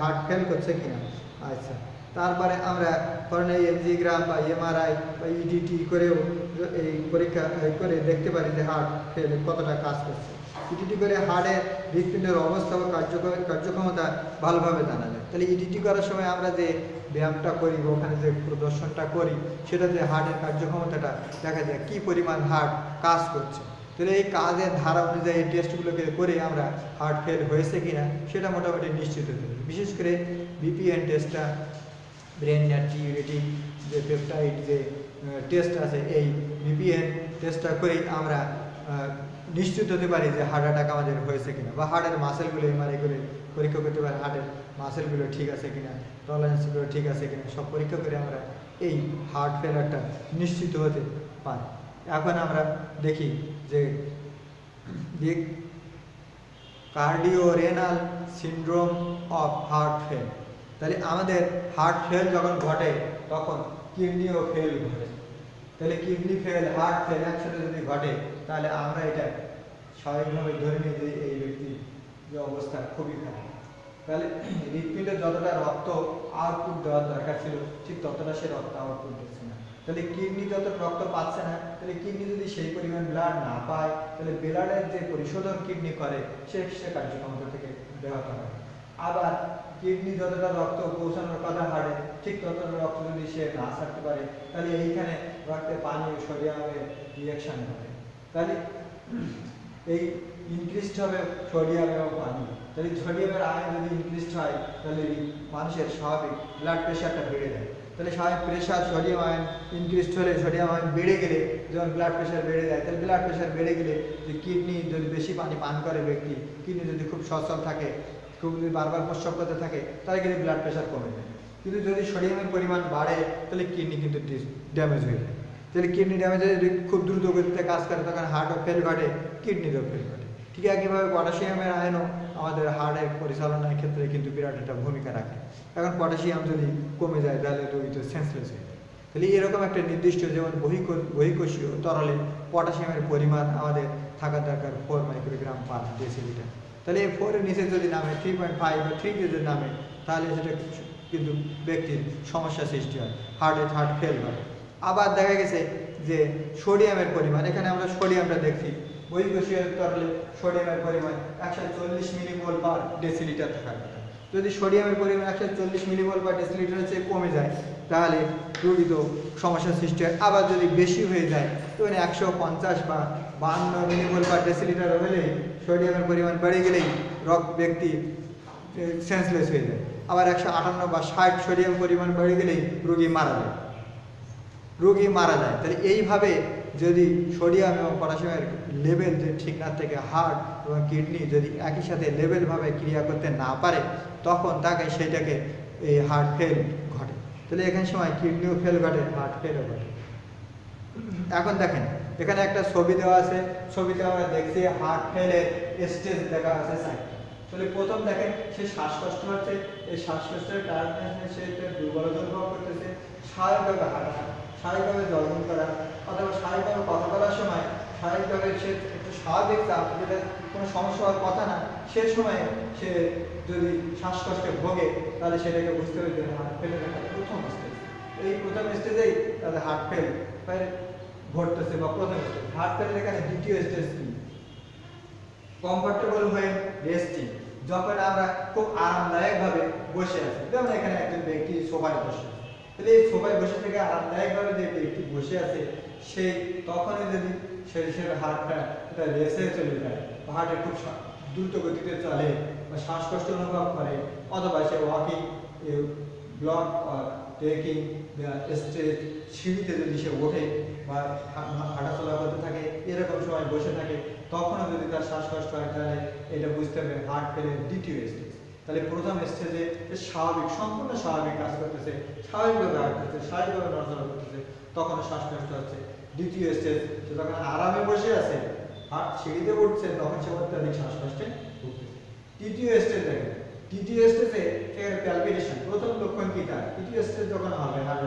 হার্ট ফেল করছে কিনা? আচ্ছা তারপরে আমরা করোনারি এনজিগ্রাম বা এমআরআই বা ইডিটি করেও এই পরীক্ষা করে দেখতে পারি যে হার্ট ফেল কতটা কাজ করছে। ইডিটি করে হার্টের হৃৎপিণ্ডের অবস্থা বা কার্যকর কার্যক্ষমতা ভালোভাবে জানা যায়। তাহলে ইডিটি করার সময় আমরা যে ব্যায়ামটা করি ওখানে যে প্রদর্শনটা করি সেটা সেটাতে হার্টের কার্যক্ষমতাটা দেখা যায়, কী পরিমাণ হার্ট কাজ করছে। তাহলে এই কাজের ধারা অনুযায়ী টেস্টগুলোকে করে আমরা হার্ট ফেল হয়েছে কিনা সেটা মোটামুটি নিশ্চিত হতে বিশেষ করে বিপিএন টেস্টটা ব্রেন ন্যাটিভিটি যে পেপটাইড যে টেস্ট আছে, এই বিপিএন টেস্টটা করেই আমরা নিশ্চিত হতে পারি যে হার্ট অ্যাটাক আমাদের হয়েছে কিনা বা হার্টের মাসেলগুলো এমআরআই করে পরীক্ষা করতে পারি হার্টের মাসেলগুলো ঠিক আছে কিনা টলারেন্সগুলো ঠিক আছে কিনা, সব পরীক্ষা করে আমরা এই হার্ট ফেলারটা নিশ্চিত হতে পারি। এখন আমরা দেখি যে cardio renal syndrome of heart fail. তাহলে আমাদের হার্ট ফেল যখন ঘটে, তখন কিডনিও ফেল ঘটে। তাহলে কিডনি ফেল, হার্ট ফেল একসাথে যদি ঘটে, তাহলে আমরা এটা স্বাভাবিকভাবে ধরে নিই যে এই ব্যক্তির যে অবস্থা খুবই খারাপ। তাহলে হৃৎপিণ্ডে যতটা রক্ত আউটপুট দেওয়ার দরকার ছিল, ঠিক ততটা সে রক্ত আউটপুট দিচ্ছে তাহলে কিডনি যত রক্ত পাচ্ছে না, তাহলে কিডনি যদি সেই পরিমাণ ব্লাড না পায়, তাহলে ব্লাডের যে পরিশোধন কিডনি করে, সে সে কার্যক্ষমতা থেকে ব্যাহত হয়। আবার কিডনি যতটা রক্ত পৌঁছানোর কথা হারে, ঠিক ততটা রক্ত যদি সে না ছাড়তে পারে, তাহলে এইখানে রক্তে পানি সোডিয়ামের রিয়াকশন হবে। তাহলে এই ইনক্রিস্ট হবে সোডিয়াম এবং পানি। তাহলে সোডিয়ামের আয়ন যদি ইনক্রিস্ট হয়, তাহলে মানুষের স্বাভাবিক ব্লাড প্রেশারটা বেড়ে যায়। তাহলে স্বাভাবিক প্রেশার সোডিয়াম আয়ন ইনক্রিস্ট হলে সোডিয়াম আয়ন বেড়ে গেলে যখন ব্লাড প্রেশার বেড়ে যায়, তাহলে ব্লাড প্রেশার বেড়ে গেলে যে কিডনি যদি বেশি পানি পান করে ব্যক্তি কিডনি যদি খুব সচল থাকে, খুব যদি বারবার প্রস্রাব করতে থাকে, তাহলে কিন্তু ব্লাড প্রেশার কমে যায়। কিন্তু যদি সোডিয়ামের পরিমাণ বাড়ে, তাহলে কিডনি কিন্তু ড্যামেজ হয়ে যায়। তাহলে কিডনি ড্যামেজ হয়ে যদি খুব দ্রুত গতিতে কাজ করে, তখন হার্টও ফেল ঘটে কিডনিরও ফেল ঘটে। ঠিক একইভাবে পটাশিয়ামের আয়নও আমাদের হার্টের পরিচালনার ক্ষেত্রে কিন্তু বিরাট একটা ভূমিকা রাখে। এখন পটাশিয়াম যদি কমে যায়, তাহলে রোগী তো সেন্সলেস হয়ে তাহলে এরকম একটা নির্দিষ্ট যেমন বহিক বহিকোষীয় তরলে পটাশিয়ামের পরিমাণ আমাদের থাকা দরকার ফোর মাইক্রোগ্রাম পার ডেসিলিটার তাহলে এই ফোরের নিচে যদি নামে থ্রি পয়েন্ট ফাইভ বা থ্রি যদি নামে, তাহলে সেটা কিন্তু ব্যক্তির সমস্যা সৃষ্টি হয় হার্টে হার্ট ফেল হয় আবার দেখা গেছে যে সোডিয়ামের পরিমাণ, এখানে আমরা সোডিয়ামটা দেখছি বহির্কোষীয় তরলে সোডিয়ামের পরিমাণ একশো চল্লিশ মিলিমোল পার ডেসিলিটার থাকার কথা। যদি সোডিয়ামের পরিমাণ একশো চল্লিশ মিলিমোল পার ডেসিলিটারের চেয়ে কমে যায়, তাহলে রোগী তো সমস্যার সৃষ্টি হয়। আবার যদি বেশি হয়ে যায় তো মানে একশো পঞ্চাশ বা বাহান্ন মিলিমোল পার ডেসিলিটার হলেই সোডিয়ামের পরিমাণ বেড়ে গেলেই রক ব্যক্তি সেন্সলেস হয়ে যায়। আবার একশো আটান্ন বা ষাট সোডিয়াম পরিমাণ বেড়ে গেলেই রুগী মারা যায়। রুগী মারা যায়। তাহলে এইভাবে যদি সোডিয়াম এবং পটাশিয়ামের লেভেল যদি ঠিক না থেকে হার্ট এবং কিডনি যদি একই সাথে লেভেলভাবে ক্রিয়া করতে না পারে, তখন তাকে সেইটাকে এই হার্ট ফেল ঘটে। তাহলে এখানে সময় কিডনিও ফেল ঘটে হার্ট ফেলও ঘটে। এখন দেখেন, এখানে একটা ছবি দেওয়া আছে। ছবিতে আমরা দেখছি হার্ট ফেলের স্টেজ দেখা আছে তাহলে প্রথম দেখেন, সে শ্বাসকষ্ট হচ্ছে। এই শ্বাসকষ্টের কারণে সে দুর্বলতা অনুভব করতেছে। স্বাভাবিকভাবে হাঁটা, স্বাভাবিকভাবে জলন করা, অথবা স্বাভাবিকভাবে কথা বলার সময় স্বাভাবিকভাবে সে একটু স্বাভাবিক চাপ যেটা কোনো সমস্যা হওয়ার কথা না, সে সময় সে যদি শ্বাসকষ্টে ভোগে, তাহলে সেটাকে বুঝতে হবে যে হার্ট ফেলের প্রথম স্টেজ এই প্রথম স্টেজেই তাদের হার্ট ফেল ঘটতেছে বা প্রথম স্টেজ হার্ট ফেলের এখানে দ্বিতীয় স্টেজ কি? কমফোর্টেবল হয়ে রেস্টিং যখন আমরা খুব আরামদায়কভাবে বসে আছি, যেমন এখানে একজন ব্যক্তি সোফায় বসে। তাহলে এই সোফায় বসে থেকে আরামদায়কভাবে যে ব্যক্তি বসে আছে সেই তখনই যদি সেই সে হার্টটা এটা রেসে চলে যায়। হার্টে খুব দ্রুত গতিতে চলে বা শ্বাসকষ্ট অনুভব করে, অথবা সে ওয়াকিং ব্লক টেকিং স্টেজ সিঁড়িতে যদি সে ওঠে বা হাঁটাচলা করতে থাকে, এরকম সময় বসে থাকে, তখনও যদি তার শ্বাসকষ্ট হয়, তাহলে এটা বুঝতে হবে হার্ট ফেলের দ্বিতীয় স্টেজ তাহলে প্রথম স্টেজে স্বাভাবিক, সম্পূর্ণ স্বাভাবিক কাজ করতেছে, স্বাভাবিকভাবে হাঁটতেছে, স্বাভাবিকভাবে নড়াচড়া করতেছে তখন শ্বাসকষ্ট হচ্ছে। দ্বিতীয় স্টেজ সে যখন আরামে বসে আছে হাত সিঁড়িতে উঠছে তখন সে অত্যাধিক শ্বাসকষ্টে ভুগতেছে তৃতীয় স্টেজ দেখেন, তৃতীয় স্টেজে সেখানে প্যালপিটেশন প্রথম লক্ষণ কি তার? তৃতীয় স্টেজ যখন হবে হার্ট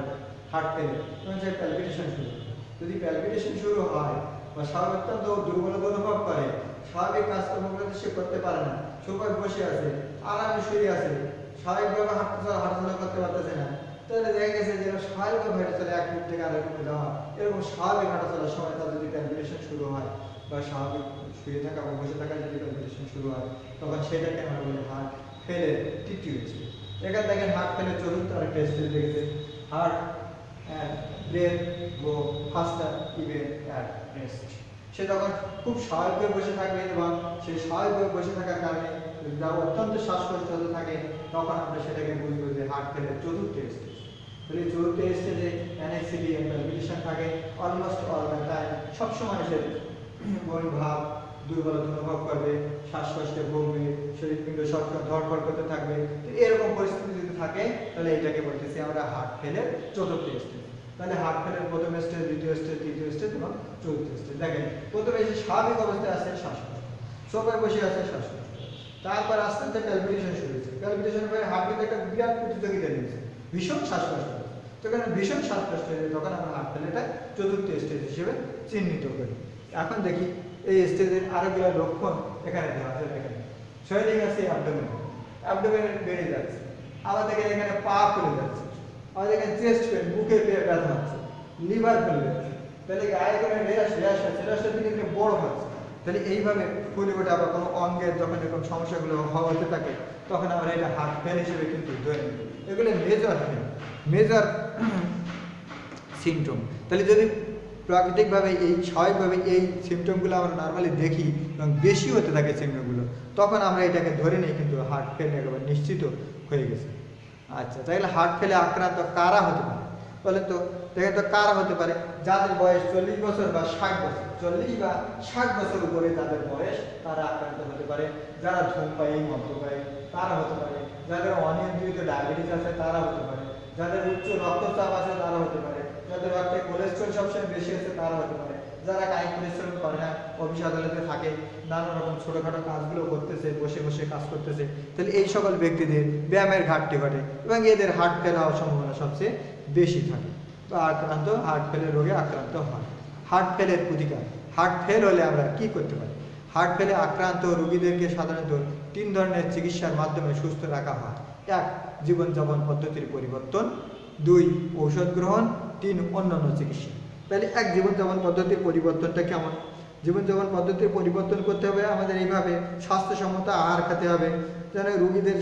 হার্ট ফেলে তখন সে প্যালপিটেশন শুরু। যদি প্যালপিটেশন শুরু হয় বা স্বাভাবিক অত্যন্ত দুর্বলতা অনুভব করে, স্বাভাবিক কাজকর্মগুলো সে করতে পারে না। সোফায় বসে আছে, আরামে শুয়ে আছে, স্বাভাবিকভাবে হাঁটাচলা হাঁটাচলা করতে পারতেছে না। তাহলে দেখা গেছে যে এরা স্বাভাবিকভাবে চলে এক মিনিট থেকে আরেক মিনিট যাওয়া। এরকম স্বাভাবিক হাঁটাচলার সময় তার যদি প্যালপিটেশন শুরু হয়। বা স্বাভাবিক শুয়ে থাকা বা বসে থাকা যদি প্যালপিটেশন শুরু হয়, তখন সেটাকে আমরা বলি হার্ট তৃতীয় স্টেজ এখানে দেখেন হার্ট ফেলের চতুর্থ আরেকটা স্টেজ দেখেছে heart brain go faster even at rest সে তখন খুব স্বাভাবিকভাবে বসে থাকবে এবং সেই স্বাভাবিকভাবে বসে থাকার কারণে অত্যন্ত শ্বাসকষ্ট হতে থাকে, তখন আমরা সেটাকে বুঝব যে হার্ট ফেলে চতুর্থ স্টেজ চতুর্থ স্টেজে অ্যানেক্সিডি প্যালপিটেশন থাকে অলমোস্ট টাইম সবসময় সে মন ভাব, দুর্বলতা অনুভব করবে, শ্বাসকষ্টে ভুগবে শরীরপিণ্ড সবসময় করতে থাকবে। এরকম পরিস্থিতি যদি থাকে, তাহলে এটাকে বলতেছি আমরা হার্ট ফেলের চতুর্থ স্টেজ তাহলে হার্ট ফেলের প্রথম স্টেজ দ্বিতীয় স্টেজ তৃতীয় স্টেজ এবং চতুর্থ স্টেজ দেখেন, প্রথমে এসে স্বাভাবিক অবস্থায় আছে শ্বাসকষ্ট সবাই বসে আছে শ্বাসকষ্ট। তারপর আস্তে আস্তে প্যালপিটেশন শুরু হয়েছে। হার্ট কিন্তু একটা বিরাট প্রতিযোগিতা নিয়েছে ভীষণ শ্বাসকষ্ট। তো কারণ ভীষণ শ্বাসকষ্ট হয়েছে তখন আমরা হার্ট ফেলটা চতুর্থ স্টেজ হিসেবে চিহ্নিত করি। এখন দেখি, এই স্টেজের আরেকগুলো লক্ষণ এখানে দেওয়া আছে দেখেন সোয়েলিং আছে অ্যাবডোমেন অ্যাবডোমেন বেড়ে যাচ্ছে। আবার দেখেন এখানে পা ফুলে যাচ্ছে। আবার দেখেন চেস্ট পেন বুকে ব্যথা হচ্ছে। লিভার ফুলে যাচ্ছে। তাহলে গায়ে কোনো রেশ র্যাশ আছে র্যাশটা দিকে বড় হচ্ছে। তাহলে এইভাবে ফুলে ওঠে আবার কোনো অঙ্গের যখন এরকম সমস্যাগুলো হতে থাকে, তখন আমরা এটা হার্ট ফেল হিসেবে কিন্তু ধরে নিই। এগুলো মেজর মেজর সিমটম তাহলে যদি প্রাকৃতিকভাবে এই, স্বাভাবিকভাবে এই সিমটমগুলো আমরা নর্মালি দেখি এবং বেশি হতে থাকে সিমটমগুলো তখন আমরা এটাকে ধরে নিই কিন্তু হার্ট ফেল একেবারে নিশ্চিত হয়ে গেছে। আচ্ছা তাহলে হার্ট ফেলে আক্রান্ত কারা হতে পারে? বলেন তো তো কারা হতে পারে? যাদের বয়স চল্লিশ বছর বা ষাট বছর, চল্লিশ বা ষাট বছর উপরে যাদের বয়স, তারা আক্রান্ত হতে পারে। যারা ধূমপায়ী মদ্যপায়ী তারা হতে পারে। যাদের অনিয়ন্ত্রিত ডায়াবেটিস আছে, তারা হতে পারে। যাদের উচ্চ রক্তচাপ আছে, তারা হতে পারে। যাদের রক্তে কোলেস্ট্রল সবসময় বেশি আছে, তারা হতে পারে। যারা কায়িক পরিশ্রম করে না অফিস আদালতে থাকে, নানা রকম ছোটখাটো কাজগুলো করতেছে, বসে বসে কাজ করতেছে। তাহলে এই সকল ব্যক্তিদের ব্যায়ামের ঘাটতি ঘটে এবং এদের হার্ট ফেল সম্ভাবনা সবচেয়ে বেশি থাকে। বা আক্রান্ত হার্ট ফেলের রোগে আক্রান্ত হয়। হার্ট ফেলের প্রতিকার। হার্ট ফেল হলে আমরা কি করতে পারি? হার্ট ফেলে আক্রান্ত রোগীদেরকে সাধারণত তিন ধরনের চিকিৎসার মাধ্যমে সুস্থ রাখা হয়। এক, জীবনযাপন পদ্ধতির পরিবর্তন। দুই, ঔষধ গ্রহণ। তিন, অন্যান্য চিকিৎসা। তাহলে এক, জীবনযাপন পদ্ধতির পরিবর্তনটা কেমন? জীবনযাপন পদ্ধতির পরিবর্তন করতে হবে আমাদের এইভাবে স্বাস্থ্যসম্মত আহার খেতে হবে। যেন রুগীদের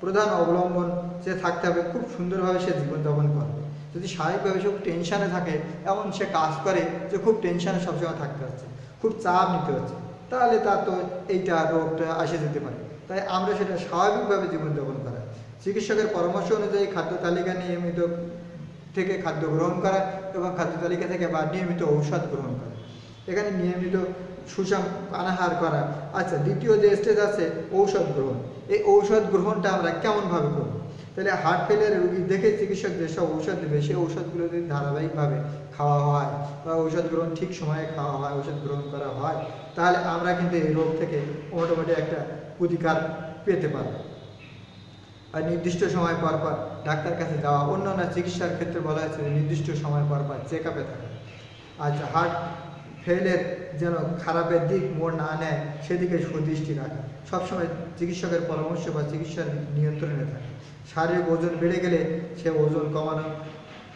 প্রধান অবলম্বন সে থাকতে হবে, খুব সুন্দরভাবে সে জীবনযাপন করবে। যদি স্বাভাবিকভাবে সে টেনশানে থাকে, এমন সে কাজ করে যে খুব টেনশানে সবসময় থাকতে হচ্ছে, খুব চাপ নিতে হচ্ছে, তাহলে তার তো এইটা রোগটা আসে যেতে পারে। তাই আমরা সেটা স্বাভাবিকভাবে জীবনযাপন করা। চিকিৎসকের পরামর্শ অনুযায়ী খাদ্য তালিকা নিয়মিত থেকে খাদ্য গ্রহণ করা এবং খাদ্য তালিকা থেকে বা নিয়মিত ঔষধ গ্রহণ করা। এখানে নিয়মিত সুষম পানাহার করা। আচ্ছা দ্বিতীয় যে স্টেজ আছে, ঔষধ গ্রহণ। এই ঔষধ গ্রহণটা আমরা কেমনভাবে করব? তাহলে হার্ট ফেলিয়ার রুগী দেখে চিকিৎসক যেসব ঔষধ দেবে সেই ঔষধগুলো যদি ধারাবাহিকভাবে খাওয়া হয় বা ঔষধ গ্রহণ ঠিক সময়ে খাওয়া হয়, ঔষধ গ্রহণ করা হয়, তাহলে আমরা কিন্তু এই রোগ থেকে মোটামুটি একটা প্রতিকার পেতে পারব। আর নির্দিষ্ট সময় পর পর ডাক্তার কাছে যাওয়া, অন্যান্য চিকিৎসার ক্ষেত্রে বলা হয়েছে নির্দিষ্ট সময় পর পর চেক আপে থাকা। আচ্ছা হার্ট ফেলের যেন খারাপের দিক মোড় না নেয়, সেদিকে সুদৃষ্টি রাখা। সবসময় চিকিৎসকের পরামর্শ বা চিকিৎসার নিয়ন্ত্রণে থাকে। শারীরিক ওজন বেড়ে গেলে সে ওজন কমানো,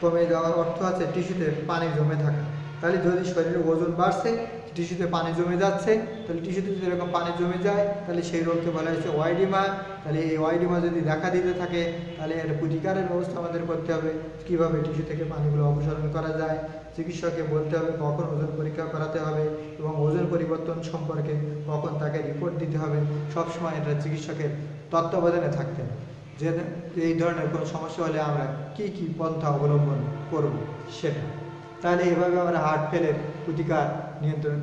কমে যাওয়ার অর্থ আছে টিস্যুতে পানি জমে থাকা। তাহলে যদি শরীরের ওজন বাড়ছে টিস্যুতে পানি জমে যাচ্ছে, তাহলে টিস্যুতে যদি এরকম পানি জমে যায়, তাহলে সেই রোগকে বলা হয়েছে ওয়াইডিমা তাহলে এই ওয়াইডিমা যদি দেখা দিতে থাকে, তাহলে এর প্রতিকারের ব্যবস্থা আমাদের করতে হবে, কীভাবে টিস্যু থেকে পানিগুলো অপসারণ করা যায়, চিকিৎসককে বলতে হবে কখন ওজন পরীক্ষা করাতে হবে, এবং ওজন পরিবর্তন সম্পর্কে কখন তাকে রিপোর্ট দিতে হবে, সবসময় এটা চিকিৎসকের তত্ত্বাবধানে থাকতে হবে। যে এই ধরনের কোনো সমস্যা হলে আমরা কি কি পন্থা অবলম্বন করব সেটা। তাহলে এভাবে আমরা হার্ট ফেলের প্রতিকার নিয়ন্ত্রণ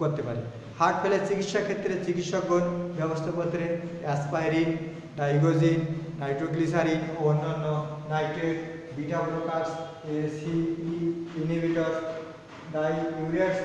করতে পারি। হার্ট ফেলের চিকিৎসা ক্ষেত্রে চিকিৎসকগণ ব্যবস্থাপত্রে অ্যাসপাইরিন, ডাইগোজিন, নাইট্রোগ্লিসারিন ও অন্যান্য nitrate beta blockers ACE inhibitor, diuretics,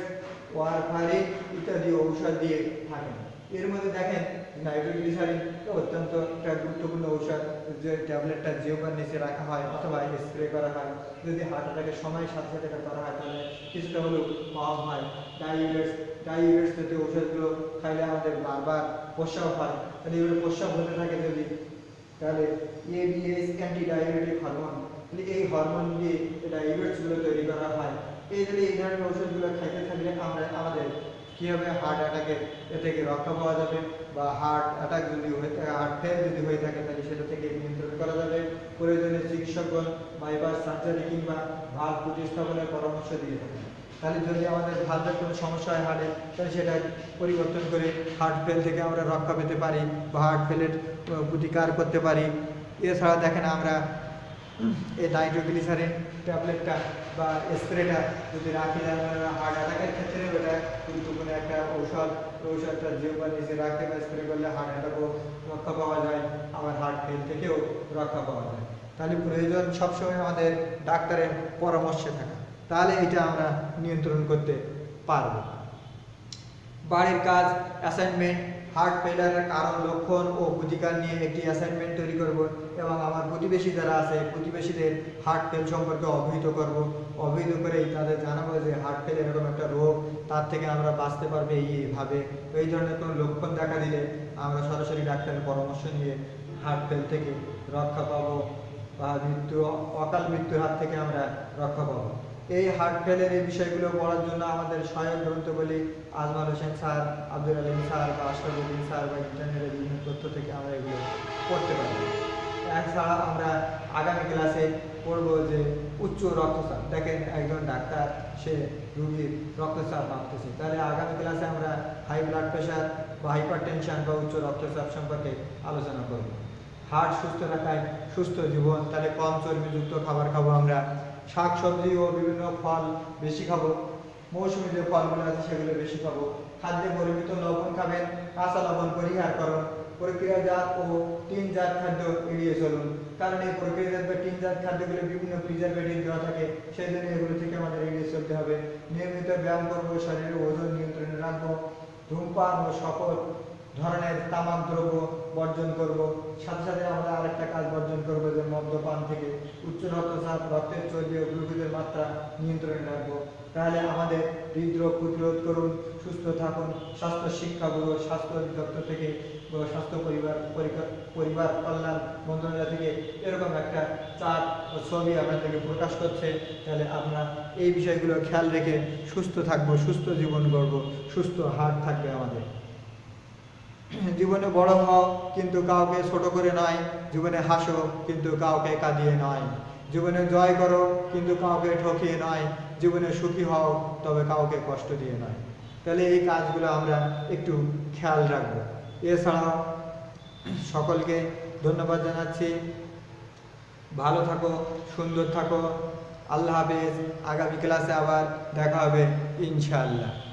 warfarin ইত্যাদি ঔষধ দিয়ে থাকেন। এর মধ্যে দেখেন নাইট্রোগ্লিসারিন অত্যন্ত একটা গুরুত্বপূর্ণ ঔষধ। যে ট্যাবলেটটা জিওবার নিচে রাখা হয় অথবা স্প্রে করা হয়, যদি হার্ট অ্যাটাকের সময় সাথে সাথে এটা করা হয়, তাহলে কিছুটা হলেও কম হয়। ডাইউরেটস ডাইউরেটস জাতীয় ঔষধগুলো খাইলে আমাদের বারবার প্রস্রাব হয়। তাহলে এগুলো প্রস্রাব হতে থাকে যদি, তাহলে এবিএস অ্যান্টি ডায়াবেটিক হরমোন তাহলে এই হরমোন দিয়ে ডায়াবেটিসগুলো তৈরি করা হয়। এই যদি এই ধরনের ওষুধগুলো খাইতে থাকলে আমরা, আমাদের কী হবে হার্ট অ্যাটাকের এ থেকে রক্ষা পাওয়া যাবে বা হার্ট অ্যাটাক যদি হয়ে থাকে হার্ট ফেল যদি হয়ে থাকে, তাহলে সেটা থেকে নিয়ন্ত্রণ করা যাবে। প্রয়োজনে চিকিৎসকগণ বাইপাস সার্জারি কিংবা ভাল্ব প্রতিস্থাপনের পরামর্শ দিয়ে থাকে তাহলে যদি আমাদের ভাল্বের কোনো সমস্যা হয় হার্টে তাহলে সেটা পরিবর্তন করে হার্ট ফেল থেকে আমরা রক্ষা পেতে পারি বা হার্ট ফেলের প্রতিকার করতে পারি। এছাড়া দেখেন আমরা এই নাইট্রোগ্লিসারিন ট্যাবলেটটা বা স্প্রেটা যদি রাখি হার্ট অ্যাটাকের ক্ষেত্রে ওটা কিন্তু কোনো একটা ঔষধ, ঔষধটা জিহ্বার নিচে রাখতে বা স্প্রে করলে হার্ট অ্যাটাকও রক্ষা পাওয়া যায়, আবার হার্ট ফেল থেকেও রক্ষা পাওয়া যায়। তাহলে প্রয়োজন সবসময় আমাদের ডাক্তারের পরামর্শে থাকা। তাহলে এটা আমরা নিয়ন্ত্রণ করতে পারব। বাড়ির কাজ অ্যাসাইনমেন্ট হার্ট ফেলারের কারণ, লক্ষণ ও প্রতিকার নিয়ে একটি অ্যাসাইনমেন্ট তৈরি করব এবং আমার প্রতিবেশী যারা আছে, প্রতিবেশীদের হার্ট ফেল সম্পর্কে অবহিত করব। অবহিত করেই তাদের জানাব যে হার্ট ফেল এরকম একটা রোগ, তার থেকে আমরা বাঁচতে পারব এইভাবে। এই ধরনের কোনো লক্ষণ দেখা দিলে আমরা সরাসরি ডাক্তারের পরামর্শ নিয়ে হার্ট ফেল থেকে রক্ষা পাবো বা মৃত্যু, অকাল মৃত্যুর হাত থেকে আমরা রক্ষা পাবো। এই হার্ট ফেলের এই বিষয়গুলো পড়ার জন্য আমাদের সহায়ক গ্রন্থগুলি আজমাল হোসেন স্যার, আব্দুল আলিম স্যার বা আশরাফুদ্দিন স্যার বা ইন্টারনেটের বিভিন্ন তথ্য থেকে আমরা এগুলো পড়তে পারি। এছাড়া আমরা আগামী ক্লাসে পড়ব যে উচ্চ রক্তচাপ। দেখেন একজন ডাক্তার, সে রুগীর রক্তচাপ মাপতেছে তাহলে আগামী ক্লাসে আমরা হাই ব্লাড প্রেশার বা হাইপার টেনশন বা উচ্চ রক্তচাপ সম্পর্কে আলোচনা করব। হার্ট সুস্থ রাখায় সুস্থ জীবন, তাহলে কম চর্বিযুক্ত খাবার খাব আমরা। শাক সবজি ও বিভিন্ন ফল বেশি খাব। মৌসুমি যে ফলগুলো আছে সেগুলো বেশি খাব। খাদ্যে পরিমিত লবণ খাবেন, কাঁচা লবণ পরিহার করুন। প্রক্রিয়াজাত ও টিনজাত খাদ্য এড়িয়ে চলুন। কারণ এই প্রক্রিয়াজাত বা টিনজাত খাদ্যগুলো বিভিন্ন প্রিজারভেটিভ দেওয়া থাকে, সেই জন্য এগুলো থেকে আমাদের এড়িয়ে চলতে হবে। নিয়মিত ব্যায়াম করব, শরীরের ওজন নিয়ন্ত্রণে রাখব। ধূমপান ও সকল ধরনের তামাক দ্রব্য বর্জন করব। সাথে সাথে আমরা আরেকটা কাজ বর্জন করব যে মদ্যপান থেকে উচ্চ রক্তচাপ, রক্তের চর্বি ও গ্লুকোজের মাত্রা নিয়ন্ত্রণে রাখব। তাহলে আমাদের হৃদরোগ প্রতিরোধ করুন, সুস্থ থাকুন, স্বাস্থ্য শিক্ষা ব্যুরো স্বাস্থ্য অধিদপ্তর থেকে স্বাস্থ্য পরিবার পরিবার কল্যাণ মন্ত্রণালয় থেকে এরকম একটা চার্ট ও ছবি আপনাদেরকে প্রকাশ করছে। তাহলে আমরা এই বিষয়গুলো খেয়াল রেখে সুস্থ থাকব, সুস্থ জীবন গড়ব, সুস্থ হার্ট থাকবে আমাদের। জীবনে বড় হও, কিন্তু কাউকে ছোট করে নয়। জীবনে হাসো, কিন্তু কাউকে কাঁদিয়ে নয়। জীবনে জয় করো, কিন্তু কাউকে ঠকিয়ে নয়। জীবনে সুখী হও, তবে কাউকে কষ্ট দিয়ে নয়। তাহলে এই কাজগুলো আমরা একটু খেয়াল রাখব। এছাড়াও সকলকে ধন্যবাদ জানাচ্ছি। ভালো থাকো, সুন্দর থাকো। আল্লাহ হাফেজ। আগামী ক্লাসে আবার দেখা হবে, ইনশাআল্লাহ।